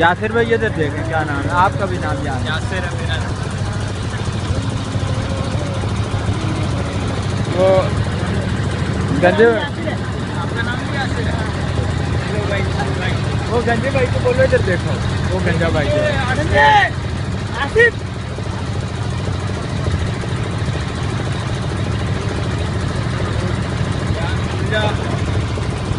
यासिर भाई इधर देखें क्या नाम है? आपका भी नाम याद यासिर वो गंजे आपका नाम यासिर है। वो गंजे भाई को बोलो इधर देखो। वो गंजा भाई! जो है। आनंद आसिफ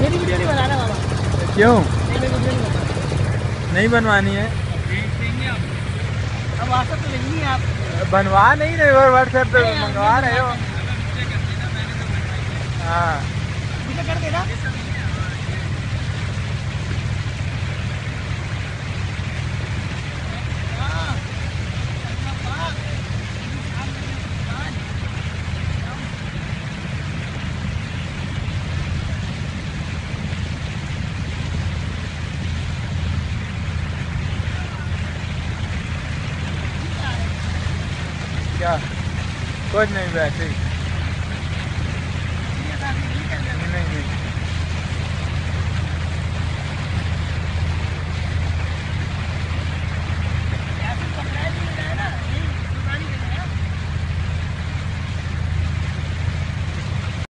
मेरी वीडियो नहीं बनाना बाबा क्यों? नहीं बनवानी है। अब तो लेंगे आप बनवा नहीं रहे हो व्हाट्सएप पे मंगवा रहे हो। हाँ। कर देना। क्या कुछ नहीं वैसे